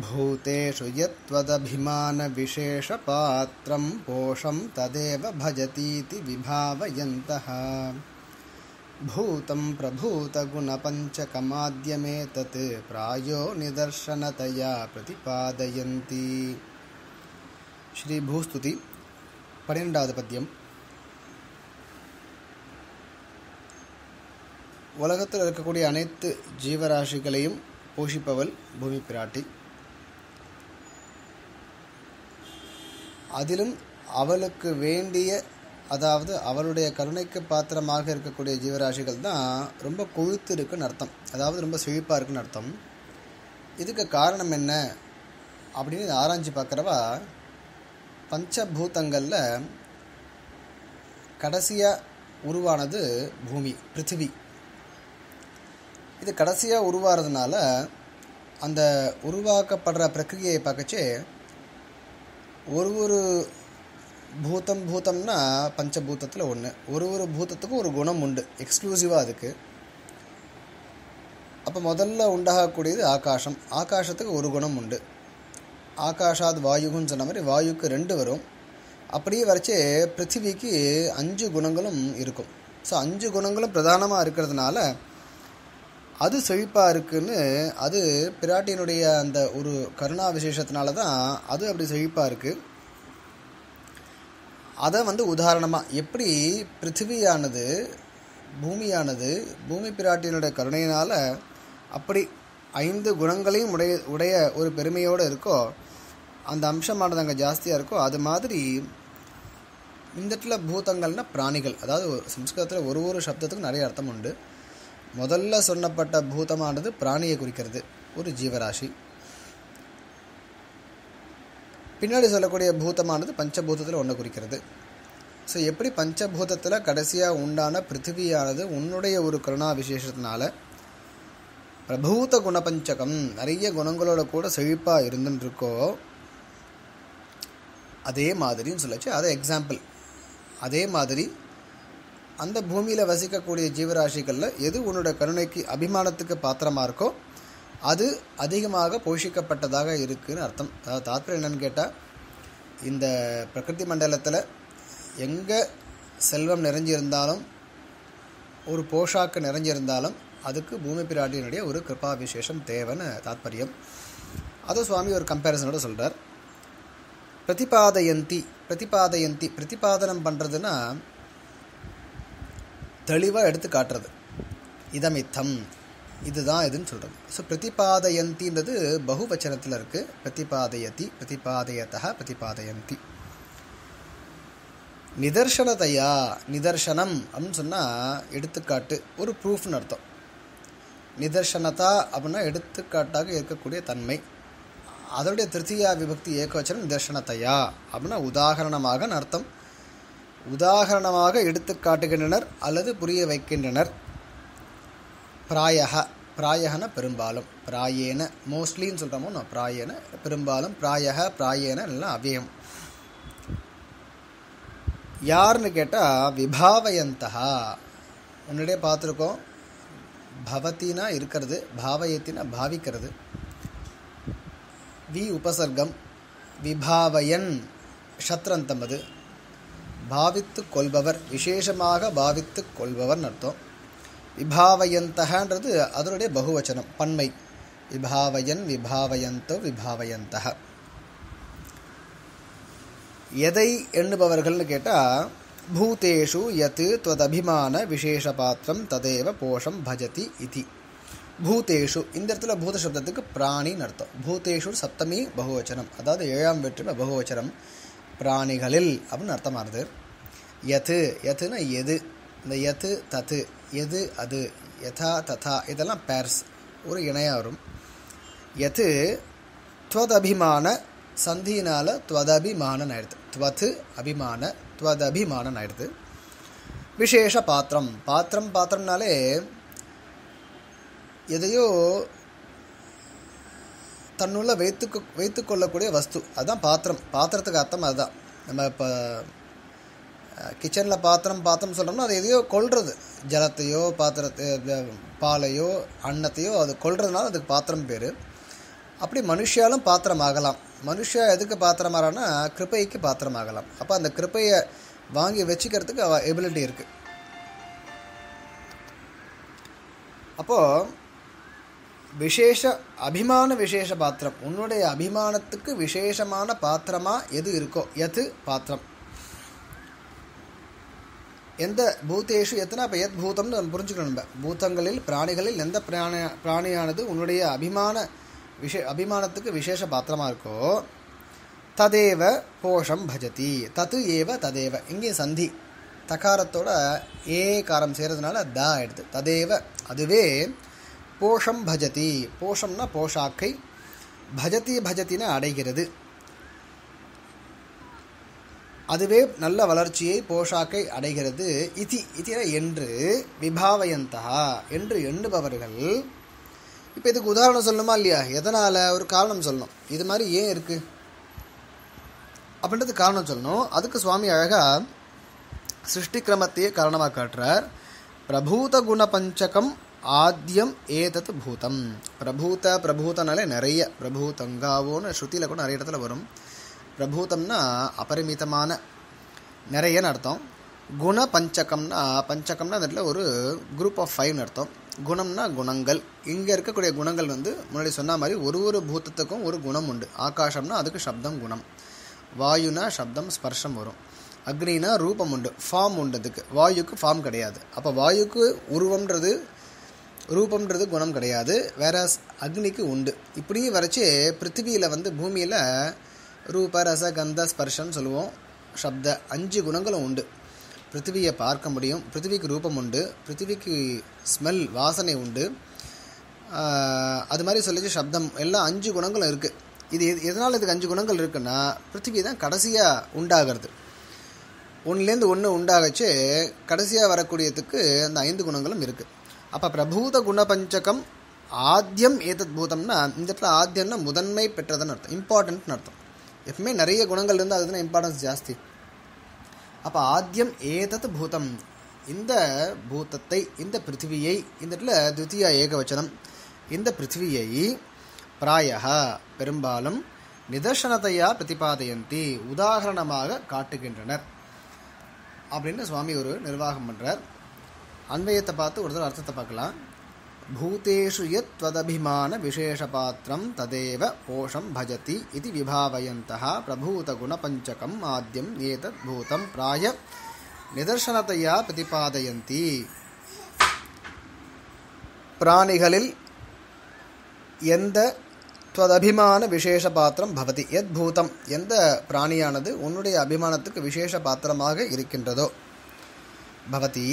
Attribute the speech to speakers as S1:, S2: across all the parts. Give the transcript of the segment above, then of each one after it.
S1: भूतेषु यत्त्वदभिमानविशेषपात्रं पोषं तदेव भजतीति विभावयन्तः भूतं प्रभूतगुणपञ्चकमाद्यमेतत् प्रायो निदर्शनतया प्रतिपादयन्ति ஸ்ரீபூஸ்துதி பன்னிரெண்டாவது பத்தியம் உலகத்தில் இருக்கக்கூடிய அனைத்து ஜீவராசிகளையும் போஷிப்பவள் பூமி பிராட்டி அதிலும் அவளுக்கு வேண்டிய அதாவது அவளுடைய கருணைக்கு பாத்திரமாக இருக்கக்கூடிய ஜீவராசிகள் தான் ரொம்ப கொழுத்து இருக்குன்னு அர்த்தம். அதாவது ரொம்ப செழிப்பாக இருக்குன்னு அர்த்தம். இதுக்கு காரணம் என்ன அப்படின்னு ஆராய்ச்சி பார்க்குறவா பஞ்சபூதங்களில் கடைசியாக உருவானது பூமி பிருத்திவி. இது கடைசியாக உருவாகிறதுனால அந்த உருவாக்கப்படுற பிரக்கிரியை பார்க்கச்சே ஒரு ஒரு பூதம் பூதம்னா பஞ்சபூதத்தில் ஒன்று ஒரு ஒரு பூதத்துக்கும் ஒரு குணம் உண்டு. எக்ஸ்க்ளூசிவாக அதுக்கு. அப்போ முதல்ல உண்டாகக்கூடியது ஆகாசம். ஆகாசத்துக்கு ஒரு குணம் உண்டு. ஆகாஷாத் வாயுகுன்னு சொன்ன மாதிரி வாயுக்கு ரெண்டு வரும். அப்படியே வரைச்சே பிருத்திவிக்கு அஞ்சு குணங்களும் இருக்கும். ஸோ அஞ்சு குணங்களும் பிரதானமாக இருக்கிறதுனால அது செழிப்பாக இருக்குன்னு அது பிராட்டியினுடைய அந்த ஒரு கருணா விசேஷத்தினால தான் அது அப்படி செழிப்பாக இருக்குது அதை வந்து உதாரணமாக எப்படி பிருத்திவியானது பூமியானது பூமி பிராட்டியினுடைய கருணையினால் அப்படி ஐந்து குணங்களையும் உடைய உடைய ஒரு பெருமையோடு இருக்கோ அந்த அம்சமானது அங்கே ஜாஸ்தியாக இருக்கோ அது மாதிரி இந்த இடத்துல பூதங்கள்னா பிராணிகள். அதாவது சம்ஸ்கிருதத்தில் ஒரு ஒரு சப்தத்துக்கும் நிறைய அர்த்தம் உண்டு. முதல்ல சொன்னப்பட்ட பூதமானது பிராணியை குறிக்கிறது ஒரு ஜீவராசி. பின்னாடி சொல்லக்கூடிய பூதமானது பஞ்சபூதத்தில் ஒன்று குறிக்கிறது. ஸோ எப்படி பஞ்சபூதத்தில் கடைசியாக உண்டான பிருத்திவியானது உன்னுடைய ஒரு கருணா விசேஷத்தினால பிரபூத குணபஞ்சகம் நிறைய குணங்களோட கூட செழிப்பாக இருந்துருக்கோ அதே மாதிரின்னு சொல்லச்சு. அதை எக்ஸாம்பிள் அதே மாதிரி அந்த பூமியில் வசிக்கக்கூடிய ஜீவராசிகளில் எது உன்னோட கருணைக்கு அபிமானத்துக்கு பாத்திரமாக இருக்கோ அது அதிகமாக போஷிக்கப்பட்டதாக இருக்குதுன்னு அர்த்தம். அதாவது தாற்பயம் என்னன்னு கேட்டால் இந்த பிரகிருதி மண்டலத்தில் எங்கே செல்வம் நிறைஞ்சிருந்தாலும் ஒரு போஷாக்கு நிறைஞ்சிருந்தாலும் அதுக்கு பூமி பிராட்டியினுடைய ஒரு கிருபா விசேஷம் தேவைன்னு தாத்பரியம். அதை சுவாமி ஒரு கம்பேரிசனோட சொல்கிறார் பிரதிபாதயந்தி பிரதிபாதயந்தி பிரதிபாதனம் பண்ணுறதுன்னா தெளிவாக எடுத்து காட்டுறது. இதமித்தம். இதுதான் இதுன்னு சொல்கிறது ஸோ பிரதிபாதயந்தின்றது பகுவச்சனத்தில் இருக்குது பிரதிபாதயதி பிரதிபாதயத்தா பிரதிபாதயந்தி. நிதர்சனதையா நிதர்சனம் அப்படின்னு சொன்னால் எடுத்துக்காட்டு ஒரு ப்ரூஃப்னு அர்த்தம். நிதர்சனதா அப்படின்னா எடுத்துக்காட்டாக இருக்கக்கூடிய தன்மை. அதனுடைய திருத்தியா விபக்தி ஏகவச்சனம் நிதர்சனத்தையா அப்படின்னா உதாகரணமாக அர்த்தம். உதாகரணமாக எடுத்து காட்டுகின்றனர் அல்லது புரிய வைக்கின்றனர். பிராயக பிராயகன பெரும்பாலும். பிராயேன மோஸ்ட்லின்னு சொல்கிறோமோ நான் பிராயேன பெரும்பாலும் பிராயக பிராயேன எல்லாம் அவ்யயம் யாருன்னு கேட்டால் விபாவயந்தா முன்னாடியே பார்த்துருக்கோம். பவத்தினா இருக்கிறது பாவயத்தினா பாவிக்கிறது. வி உபசர்க்கம் விபாவயன் சத்ரந்தம் அது. பாவித்து கொள்பவர் விசேஷமாக பாவித்து கொள்பவர்னு அர்த்தம். விபாவயந்தகன்றது அதனுடைய பகுவச்சனம் பன்மை. விபாவயன் விபாவயந்தோ விபாவயந்தக. எதை எண்ணுபவர்கள்னு கேட்டால் பூதேஷு யத் துவதபிமான விசேஷ பாத்திரம் ததேவ போஷம் பஜதி இதி. பூதேஷு இந்த இடத்துல பூத சப்தத்துக்கு பிராணின்னு அர்த்தம். பூதேஷு சப்தமி பகுவச்சனம் அதாவது ஏழாம் வெற்றுமை பகுவச்சனம் பிராணிகளில் அப்படின்னு அர்த்தமாகுது யத்து யத்துனா எது? இந்த யத்து தத்து எது அது. யதா ததா. இதெல்லாம் பேர்ஸ் ஒரு இணையாக வரும். எது துவதபிமான சந்தியினால் துவதபிமானன் ஆயிடுது. துவத்து அபிமான துவதபிமானன் ஆயிடுது. விசேஷ பாத்திரம். பாத்திரம் பாத்திரம்னாலே எதையோ தன்னுள்ள வைத்து வைத்து கொள்ளக்கூடிய வஸ்து. அதுதான் பாத்திரம். பாத்திரத்துக்கு அர்த்தம் அதுதான். நம்ம இப்போ கிச்சனில் பாத்திரம் பாத்திரம் சொல்கிறோம்னா அது எதையோ கொள்வது ஜலத்தையோ பாத்திரத்தை பாலையோ அன்னத்தையோ அது கொள்றதுனால அதுக்கு பாத்திரம் பேர். அப்படி மனுஷியாலும் பாத்திரம் ஆகலாம். மனுஷா எதுக்கு பாத்திரம் ஆறான்னா கிருப்பைக்கு பாத்திரம் ஆகலாம். அப்போ அந்த கிருப்பையை வாங்கி வச்சுக்கிறதுக்கு அவ எபிலிட்டி இருக்குது அப்போது விசேஷ அபிமான விசேஷ பாத்திரம். உன்னுடைய அபிமானத்துக்கு விசேஷமான பாத்திரமாக எது இருக்கோ எது பாத்திரம்? எந்த பூத்தேஷு எத்தனை அப்போ எத் பூதம்னு நம்ம புரிஞ்சுக்கணும் நம்ம. பூத்தங்களில் பிராணிகளில் எந்த பிராணி பிராணியானது உன்னுடைய அபிமான விஷே அபிமானத்துக்கு விசேஷ பாத்திரமாக இருக்கோ ததேவ போஷம் பஜதி. தத்து ஏவ ததேவ. இங்கே சந்தி. தகாரத்தோட ஏ காரம் செய்கிறதுனால த ஆயிடுது. ததேவ அதுவே போஷம் பஜதி. போஷம்னா போஷாக்கை. பஜதி பஜத்தின அடைகிறது. அதுவே நல்ல வளர்ச்சியை போஷாக்கை அடைகிறது. இதி இதிர என்று விபாவயந்தா என்று எண்ணுபவர்கள் இப்போ இதுக்கு உதாரணம் சொல்லணுமா இல்லையா? எதனால்? ஒரு காரணம் சொல்லணும். இது மாதிரி ஏன் இருக்குது அப்படின்றது காரணம் சொல்லணும். அதுக்கு சுவாமி அழகாக சிருஷ்டி கிரமத்தையே காரணமாக காட்டுறார். பிரபூத குண பஞ்சகம் ஆத்தியம் ஏதத் பூதம். பிரபூத பிரபூதனாலே நிறைய பிரபூதங்காவோன்னு ஸ்ருதியில் கூட நிறைய இடத்துல வரும். பிரபூதம்னா அபரிமிதமான நிறையன்னு அர்த்தம். குண பஞ்சகம்னா பஞ்சகம்னா அந்த இடத்துல ஒரு குரூப் ஆஃப் ஃபைவ்னு அர்த்தம். குணம்னா குணங்கள். இங்கே இருக்கக்கூடிய குணங்கள் வந்து முன்னாடி சொன்ன மாதிரி ஒரு ஒரு பூத்தத்துக்கும் ஒரு குணம் உண்டு. ஆகாசம்னா அதுக்கு சப்தம் குணம். வாயுனா சப்தம் ஸ்பர்ஷம் வரும். அக்னினா ரூபம் உண்டு. ஃபார்ம் உண்டு அதுக்கு. வாயுக்கு ஃபார்ம் கிடையாது. அப்போ வாயுக்கு உருவம்ன்றது ரூபம்ன்றது குணம் கிடையாது. வேற அக்னிக்கு உண்டு. இப்படி வரைச்சி பிருத்திவியில் வந்து பூமியில் ரூப ரச கந்த ஸ்பர்ஷன்னு சொல்லுவோம். சப்த அஞ்சு குணங்களும் உண்டு. பிருத்திவியை பார்க்க முடியும். பிருத்திவிக்கு ரூபம் உண்டு. பிருத்திவிக்கு ஸ்மெல் வாசனை உண்டு. அது மாதிரி சொல்லிச்சு சப்தம். எல்லாம் அஞ்சு குணங்களும் இருக்குது இது எதனால் இதுக்கு அஞ்சு குணங்கள் இருக்குன்னா பிருத்திவி தான் கடைசியாக உண்டாகிறது. ஒன்றுலேருந்து ஒன்று உண்டாகச்சு கடைசியாக வரக்கூடியதுக்கு அந்த ஐந்து குணங்களும் இருக்குது அப்போ பிரபூத குணபஞ்சகம் ஆத்தியம் ஏதத் பூதம்னா இந்த இடத்துல ஆத்தியம்னா முதன்மை பெற்றதுன்னு அர்த்தம். இம்பார்ட்டன்ட்னு அர்த்தம். எப்பவுமே நிறைய குணங்கள் இருந்தால் அதுதான் இம்பார்ட்டன்ஸ் ஜாஸ்தி. அப்போ ஆத்தியம் ஏதத் பூதம். இந்த பூதத்தை இந்த பிருத்திவியை இந்த இடத்துல துத்தியா ஏகவச்சனம். இந்த பிருத்திவியை பிராய பெரும்பாலும் நிதர்சனத்தையா பிரதிபாதையந்தி உதாகரணமாக காட்டுகின்றனர். அப்படின்னு சுவாமி ஒரு நிர்வாகம் பண்ணுறார் அன்வயத்தை பார்த்து ஒரு தடவை அர்த்தத்தை பார்க்கலாம். பூதேஷு யத் त्वदभिमान विशेषपात्रं तदेव पोषं भजति इति विभावयन्तः प्रभूतगुणपञ्चकम् आद्यम् एतत् भूतं प्राय நிதர்சனத்தையா பிரதிபாதயந்தி பிராணிகளில் எந்த துவதபிமான விசேஷ பாத்திரம் பவதி எத் பூதம் எந்த பிராணியானது உன்னுடைய அபிமானத்துக்கு விசேஷ பாத்திரமாக இருக்கின்றதோ பவதி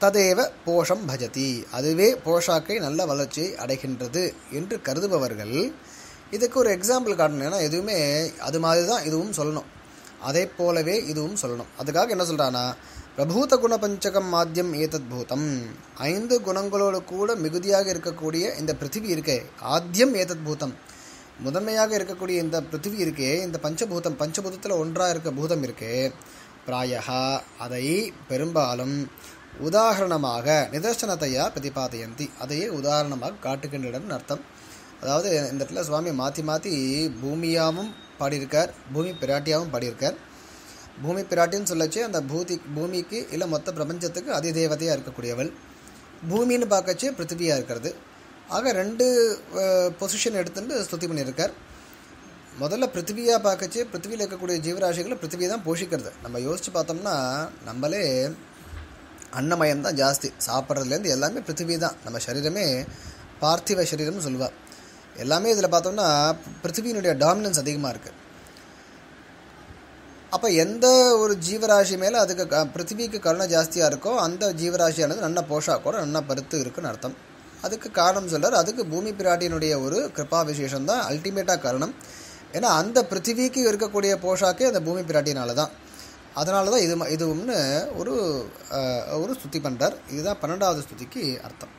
S1: ததேவ போஷம் பஜதி. அதுவே போஷாக்கை நல்ல வளர்ச்சியை அடைகின்றது என்று கருதுபவர்கள் இதுக்கு ஒரு எக்ஸாம்பிள் காட்டணும். ஏன்னா எதுவுமே அது மாதிரி தான் இதுவும் சொல்லணும். அதே போலவே இதுவும் சொல்லணும். அதுக்காக என்ன சொல்கிறான்னா பிரபூத குண பஞ்சகம் மாத்தியம் ஏதத் பூதம். ஐந்து குணங்களோடு கூட மிகுதியாக இருக்கக்கூடிய இந்த பிருத்திவி இருக்கே ஆத்தியம் ஏதத் பூதம். முதன்மையாக இருக்கக்கூடிய இந்த பிருத்திவி இருக்கே இந்த பஞ்சபூதம் பஞ்சபூதத்தில் ஒன்றாக இருக்க பூதம் இருக்கே பிராயா அதை பெரும்பாலும் உதாரணமாக நிதர்சனத்தையா பிரதிபாதையந்தி. அதையே உதாரணமாக காட்டுகின்றனர் அர்த்தம். அதாவது இந்த இடத்துல சுவாமி மாற்றி மாற்றி பூமியாவும் பாடியிருக்கார் பூமி பிராட்டியாகவும் பாடியிருக்கார். பூமி பிராட்டின்னு சொல்லச்சு அந்த பூதி பூமிக்கு இல்லை மொத்த பிரபஞ்சத்துக்கு அதிதேவதையாக இருக்கக்கூடியவள். பூமின்னு பார்க்கச்சு பிருத்திவியாக இருக்கிறது. ஆக ரெண்டு பொசிஷன் எடுத்துட்டு ஸ்துதி பண்ணியிருக்கார். முதல்ல பிருத்திவியாக பார்க்கச்சு பிருத்திவியில் இருக்கக்கூடிய ஜீவராசிகளை பிருத்திவியை தான் போஷிக்கிறது. நம்ம யோசித்து பார்த்தோம்னா நம்மளே அன்னமயம் தான் ஜாஸ்தி. சாப்பிட்றதுலேருந்து எல்லாமே பிருத்திவி தான் நம்ம சரீரமே பார்த்திவ சரீரம்னு சொல்லுவாள் எல்லாமே இதில் பார்த்தோம்னா பிருத்திவியினுடைய டாமினன்ஸ் அதிகமாக இருக்குது அப்போ எந்த ஒரு ஜீவராசி மேலே அதுக்கு க பிருத்திவிக்கு கருணை ஜாஸ்தியாக இருக்கோ அந்த ஜீவராசியானது நல்ல போஷாக்கோட நல்ல பருத்து இருக்குன்னு அர்த்தம். அதுக்கு காரணம் சொல்கிறார் அதுக்கு பூமி பிராட்டியினுடைய ஒரு கிருப்பா விசேஷம் தான் அல்டிமேட்டாக காரணம். ஏன்னா அந்த பிருத்திவிக்கு இருக்கக்கூடிய போஷாக்கே அந்த பூமி பிராட்டினால தான் அதனால தான் இது இதுவும்னு ஒரு ஒரு ஸ்துதி பண்ணுறார் இதுதான் பன்னெண்டாவது ஸ்துதிக்கு அர்த்தம்.